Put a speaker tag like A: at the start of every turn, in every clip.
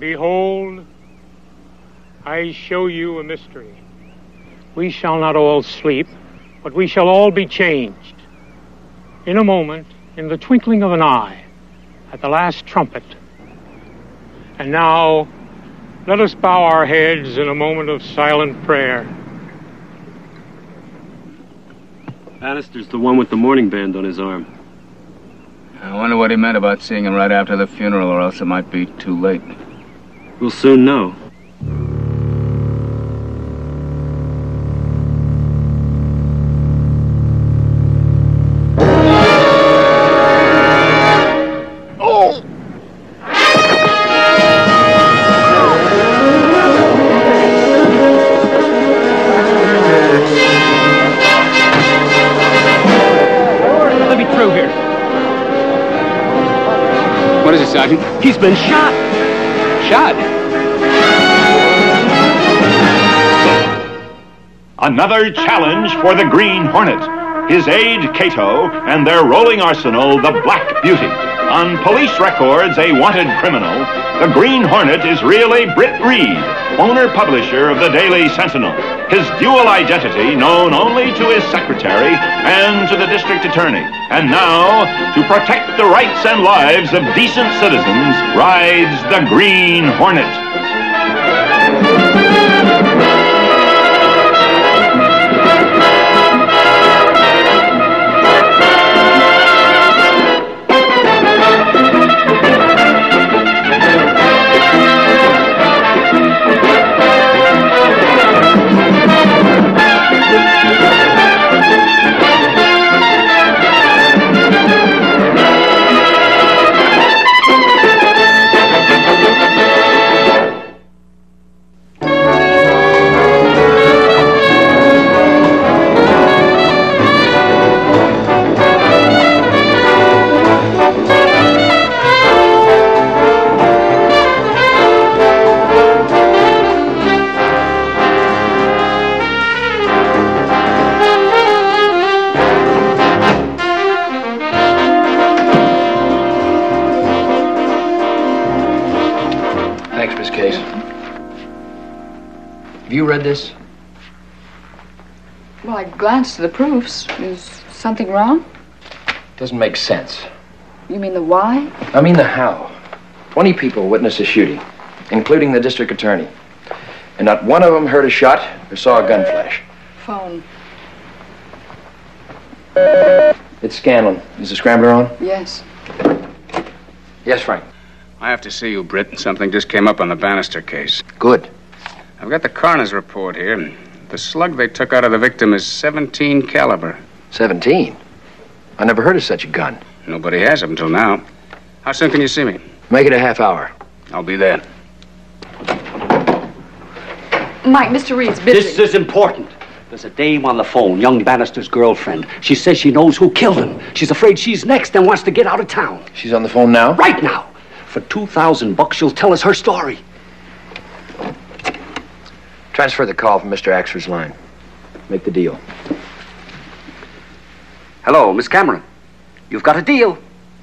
A: Behold, I show you a mystery. We shall not all sleep, but we shall all be changed. In a moment, in the twinkling of an eye, at the last trumpet. And now, let us bow our heads in a moment of silent prayer.
B: Bannister's the one with the mourning band on his arm.
C: I wonder what he meant about seeing him right after the funeral, or else it might be too late.
B: We'll soon know.
D: Let me through here.
C: What is it, Sergeant?
D: He's been shot.
C: Shot?
E: Another challenge for the Green Hornet. His aide, Kato, and their rolling arsenal, the Black Beauty. On police records, a wanted criminal, the Green Hornet is really Britt Reid, owner-publisher of the Daily Sentinel. His dual identity known only to his secretary and to the district attorney. And now, to protect the rights and lives of decent citizens, rides the Green Hornet.
F: Read this?
G: Well, I glanced at the proofs. Is something wrong?
F: Doesn't make sense.
G: You mean the why?
F: I mean the how. Twenty people witnessed a shooting, including the district attorney. And not one of them heard a shot or saw a gun flash.
G: Phone.
F: It's Scanlon. Is the scrambler on?
G: Yes.
F: Yes, Frank.
C: I have to see you, Britt. Something just came up on the Bannister case.
F: Good.
C: I've got the coroner's report here. The slug they took out of the victim is 17 caliber.
F: 17? I never heard of such a gun.
C: Nobody has them until now. How soon can you see me?
F: Make it a half hour.
C: I'll be there.
G: Mike, Mr. Reid's busy.
D: This is important. There's a dame on the phone, young Bannister's girlfriend. She says she knows who killed him. She's afraid she's next and wants to get out of town.
F: She's on the phone now?
D: Right now. For 2,000 bucks, she'll tell us her story.
F: Transfer the call from Mr. Axford's line. Make the deal.
D: Hello, Miss Cameron. You've got a deal.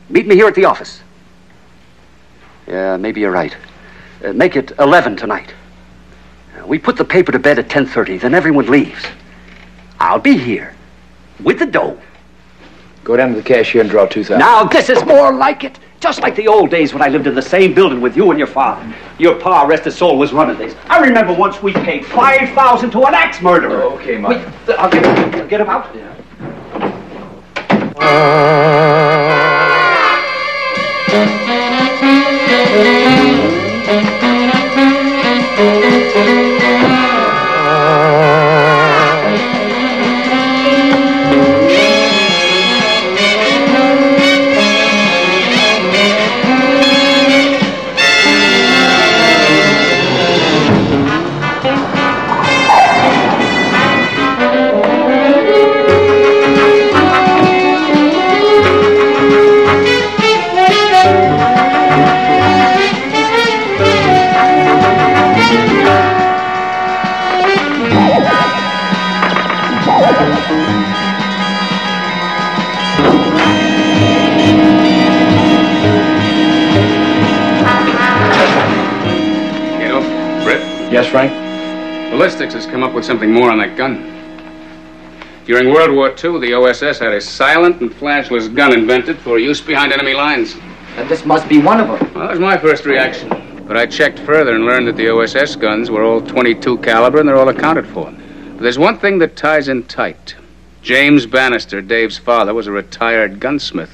D: Meet me here at the office. Yeah, maybe you're right. Uh, make it 11 tonight. Uh, we put the paper to bed at 10.30, then everyone leaves. I'll be here. With the dough.
F: Go down to the cashier and draw 2000
D: Now, this is more like it. Just like the old days when I lived in the same building with you and your father. Your pa, rest his soul, was running this. I remember once we paid 5000 to an axe murderer.
F: Okay, Mike.
D: We- uh, I'll get, I'll get him out.
F: Yes,
C: Ballistics has come up with something more on that gun. During World War II, the OSS had a silent and flashless gun invented for use behind enemy lines.
D: And this must be one of them.
C: Well, that was my first reaction. But I checked further and learned that the OSS guns were all 22 caliber and they're all accounted for. But there's one thing that ties in tight. James Bannister, Dave's father, was a retired gunsmith.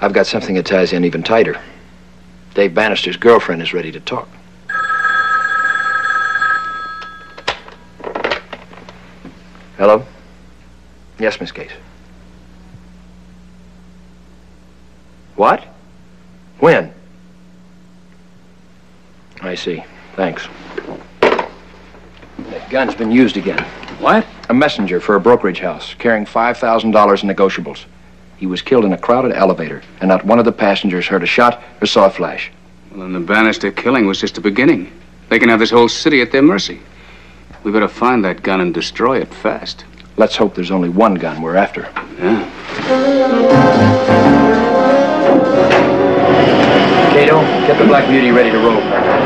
F: I've got something that ties in even tighter. Dave Bannister's girlfriend is ready to talk. Hello? Yes, Miss Case. What? When? I see. Thanks. That gun's been used again.
C: What?
F: A messenger for a brokerage house carrying $5,000 in negotiables. He was killed in a crowded elevator, and not one of the passengers heard a shot or saw a flash.
C: Well, then the Bannister killing was just the beginning. They can have this whole city at their mercy. We better find that gun and destroy it fast.
F: Let's hope there's only one gun we're after.
C: Yeah.
F: Kato, get the Black Beauty ready to roll.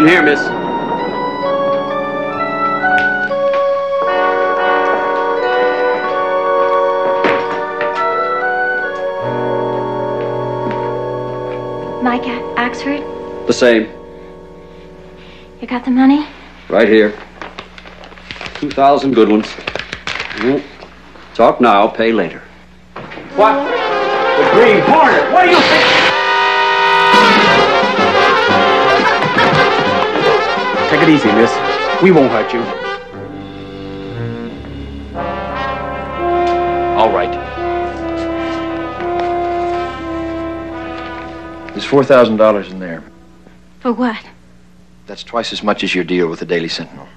B: In here, miss.
H: Micah, Axford,
D: The same.
H: you got the money?
D: Right here. Two thousand good ones. Mm. Talk now, pay later.
B: What? The Green Hornet. What do you think? Take it easy, miss. We won't hurt you.
F: All right. There's $4,000 in there.
H: For what?
F: That's twice as much as your deal with the Daily Sentinel.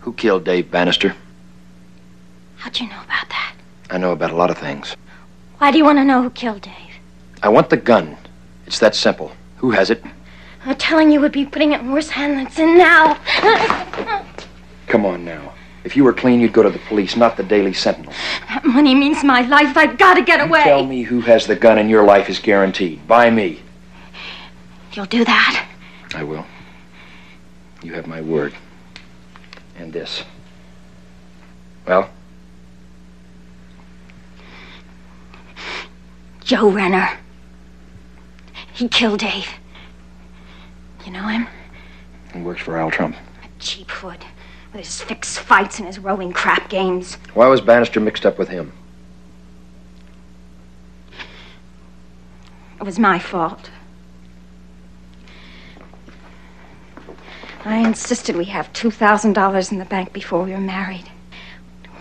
F: Who killed Dave Bannister?
H: How'd you know about that?
F: I know about a lot of things.
H: Why do you want to know who killed Dave?
F: I want the gun. It's that simple. Who has it?
H: I'm telling you would be putting it in worse hands than it's in now.
F: Come on now. If you were clean, you'd go to the police, not the Daily Sentinel.
H: That money means my life. I've got to get away.
F: Tell me who has the gun and your life is guaranteed. By me.
H: You'll do that.
F: I will. You have my word. And this. Well,
H: Joe Renner. He killed Dave. You know him?
F: he works for Al Trump.
H: A cheap hood. With his fixed fights and his rowing crap games.
F: Why was Bannister mixed up with him?
H: It was my fault. I insisted we have $2,000 in the bank before we were married.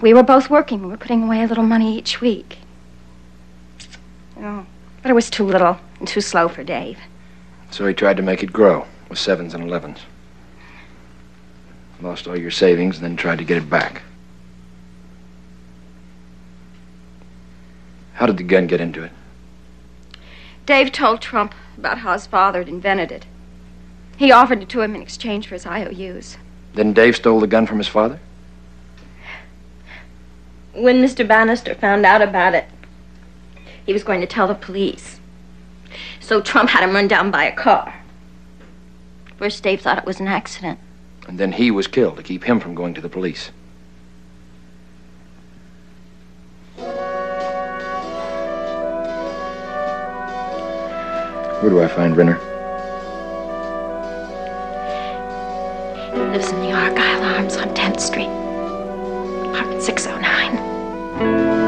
H: We were both working. We were putting away a little money each week. Oh, but it was too little and too slow for Dave.
F: So he tried to make it grow with sevens and elevens. Lost all your savings and then tried to get it back. How did the gun get into it?
H: Dave told Trump about how his father had invented it. He offered it to him in exchange for his IOUs.
F: Then Dave stole the gun from his father?
H: When Mr. Bannister found out about it, he was going to tell the police. So Trump had him run down by a car. First, Dave thought it was an accident.
F: And then he was killed to keep him from going to the police. Where do I find Renner?
H: He lives in the Argyle Arms on 10th Street. Apartment 609.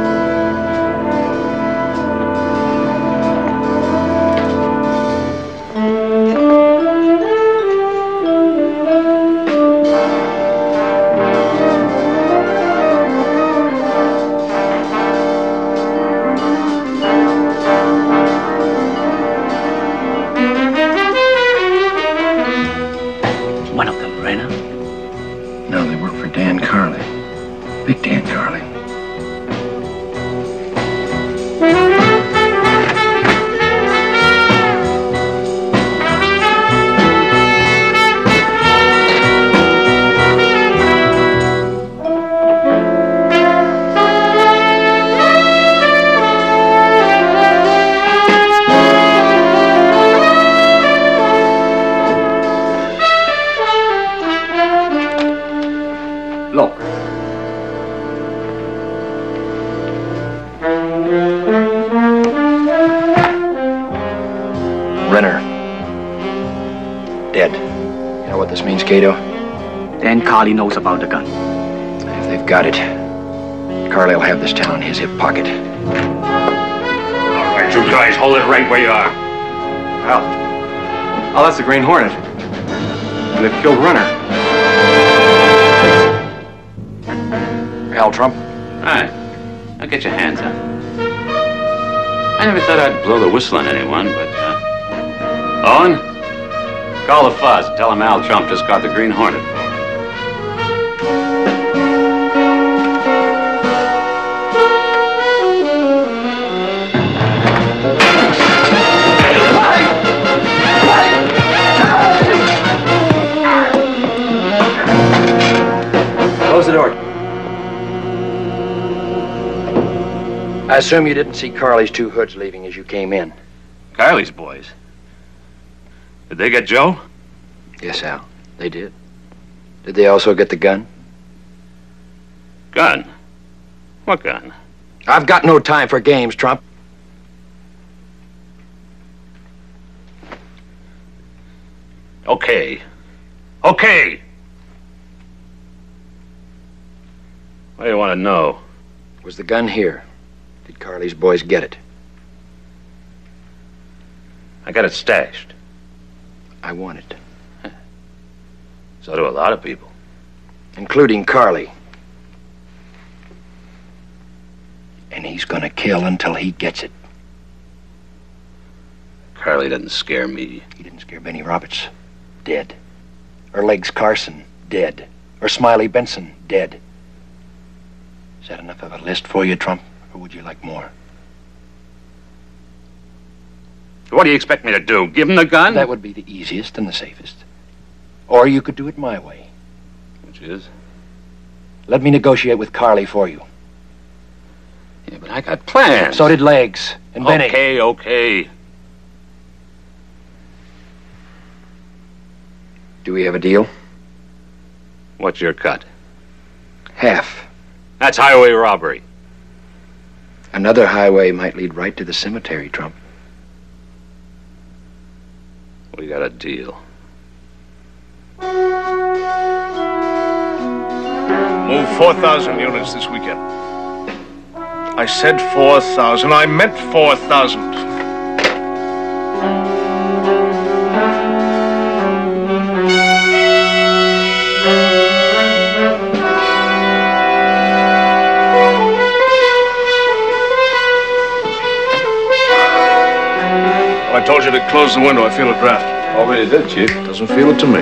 F: Dan
I: knows about the gun.
F: If they've got it, Carly'll have this town in his hip pocket.
J: All right, you guys, hold it right where you are.
K: Al. Oh, that's the Green Hornet. And they've killed Renner.
F: Al Trump?
L: All right. Now get your hands up. I never thought I'd blow the whistle on anyone, but, uh... Owen? Call the fuzz. Tell him Al Trump just got the Green Hornet.
F: I assume you didn't see Carly's two hoods leaving as you came in.
L: Carly's boys. Did they get Joe?
F: Yes, Al. They did. Did they also get the gun?
L: Gun. What gun?
F: I've got no time for games, Trump.
L: Okay. Okay. What do you want to know?
F: Was the gun here? Did Carley's boys get it?
L: I got it stashed.
F: I want it.
L: So do a lot of people.
F: Including Carly. And he's gonna kill until he gets it.
L: Carly doesn't scare me.
F: He didn't scare Benny Roberts. Dead. Or Legs Carson. Dead. Or Smiley Benson. Dead. Is that enough of a list for you, Trump? Or would you like more?
L: What do you expect me to do? Give him the gun?
F: That would be the easiest and the safest. Or you could do it my way.
L: Which is?
F: Let me negotiate with Carly for you.
L: Yeah, but I got plans.
F: So did Legs and Benny.
L: Okay, okay.
F: Do we have a deal?
L: What's your cut?
F: Half.
L: That's highway robbery.
F: Another highway might lead right to the cemetery, Trump.
L: We got a deal.
M: Move 4,000 units this weekend. I said 4,000. I meant 4,000. You to close the window. I feel a draft.
K: Oh, Already did, Chief.
M: Doesn't feel it to me.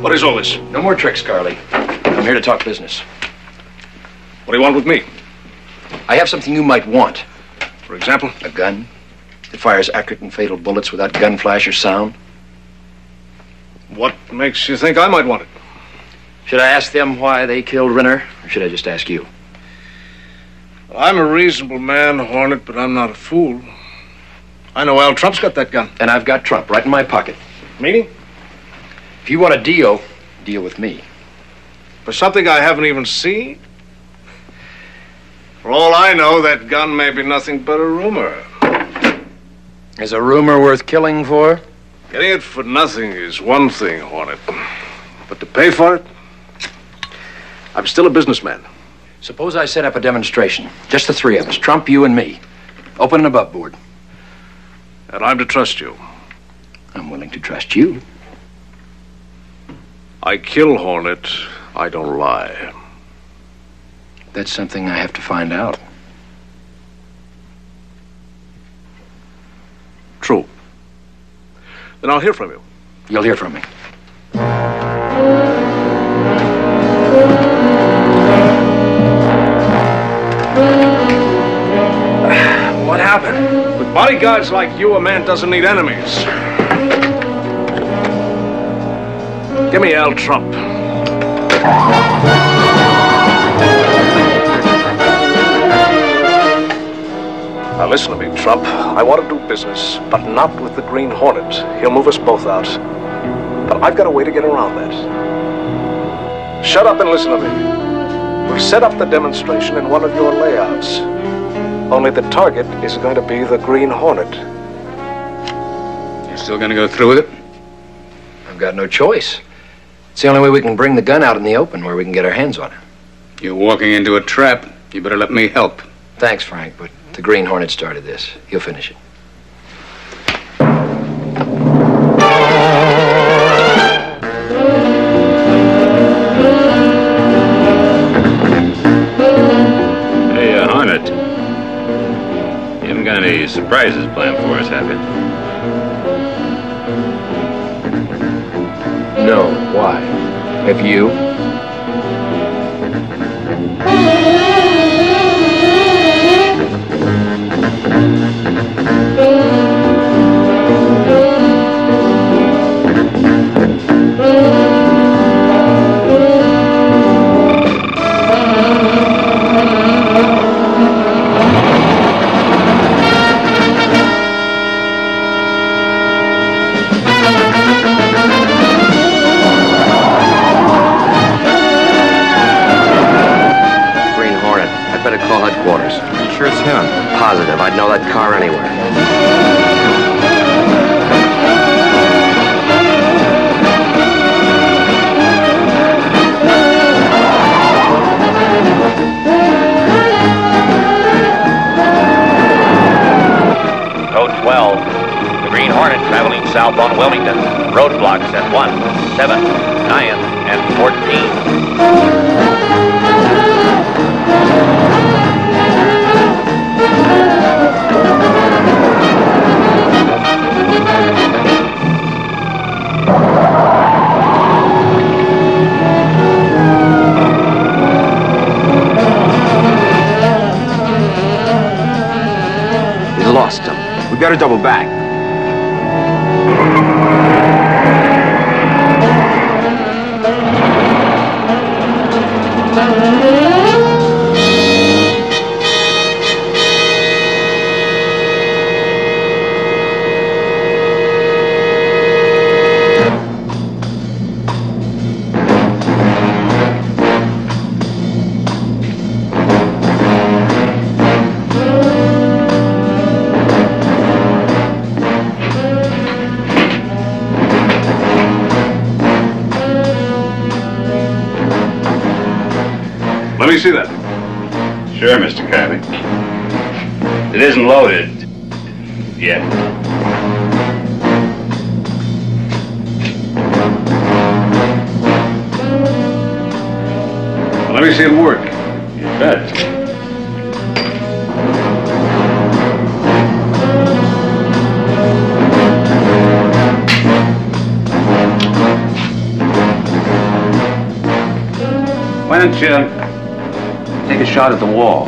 M: What is all this?
F: No more tricks, Carly. I'm here to talk business.
M: What do you want with me?
F: I have something you might want.
M: For example?
F: A gun that fires accurate and fatal bullets without gun flash or sound.
M: What makes you think I might want it?
F: Should I ask them why they killed Renner, or should I just ask you?
M: I'm a reasonable man, Hornet, but I'm not a fool. I know Al Trump's got that gun.
F: And I've got Trump right in my pocket.
M: Meaning?
F: If you want a deal, deal with me.
M: For something I haven't even seen? For all I know, that gun may be nothing but a rumor.
F: Is a rumor worth killing for?
M: Getting it for nothing is one thing, Hornet. But to pay for it? I'm still a businessman.
F: Suppose I set up a demonstration. Just the three of us Trump, you, and me. Open and above board.
M: And I'm to trust you.
F: I'm willing to trust you.
M: I kill Hornet. I don't lie.
F: That's something I have to find out.
M: True. Then I'll hear from you.
F: You'll hear from me.
M: What happened? With bodyguards like you, a man doesn't need enemies. Give me Al Trump. Listen to me, Trump. I want to do business, but not with the Green Hornet. He'll move us both out. But I've got a way to get around that. Shut up and listen to me. We'll set up the demonstration in one of your layouts. Only the target is going to be the Green Hornet.
C: You're still gonna go through with it?
F: I've got no choice. It's the only way we can bring the gun out in the open where we can get our hands on it.
C: You're walking into a trap. You better let me help.
F: Thanks, Frank, but the Green Hornet started this. He'll finish it.
L: Hey, uh, Hornet. You haven't got any surprises planned for us, have you?
F: No. Why? Have you?
N: 7, 9, and 14.
D: We lost him.
L: We better double back. Sure, Mr. Kirby. It isn't loaded. Yet.
M: Let me see it work.
L: You bet.
C: Why don't you a shot at the wall.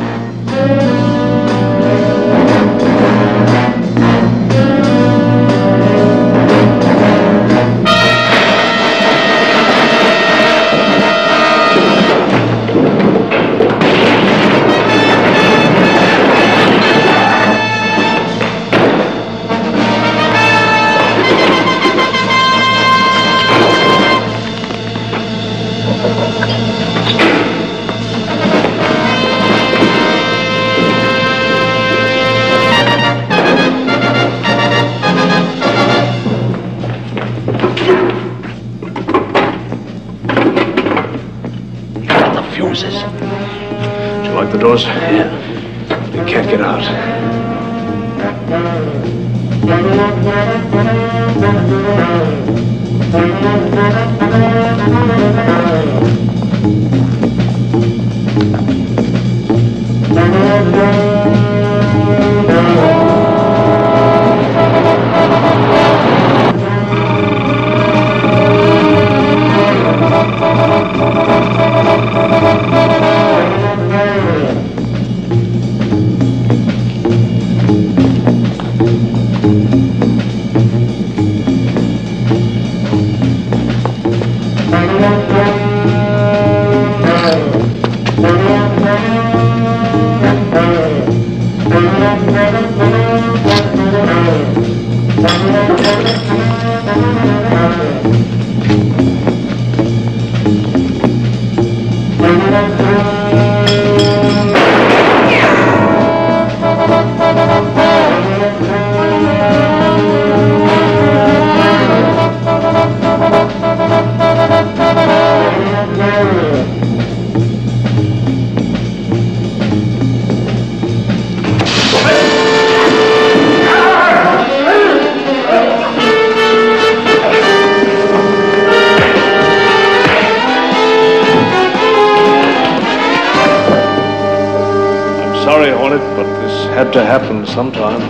M: To happen sometime.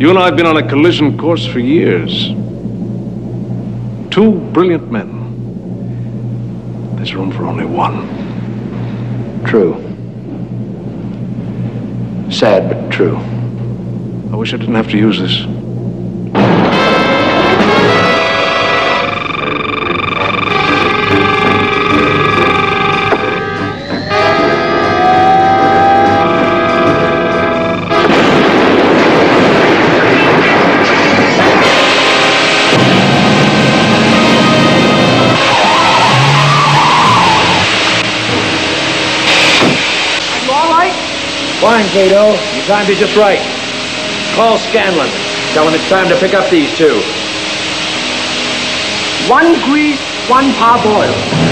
M: You and I have been on a collision course for years. Two brilliant men. There's room for only one.
F: True. Sad, but true.
M: I wish I didn't have to use this.
F: Fine, Kato. You timed it just right. Call Scanlon. Tell him it's time to pick up these two.
K: One grease, one parboiled.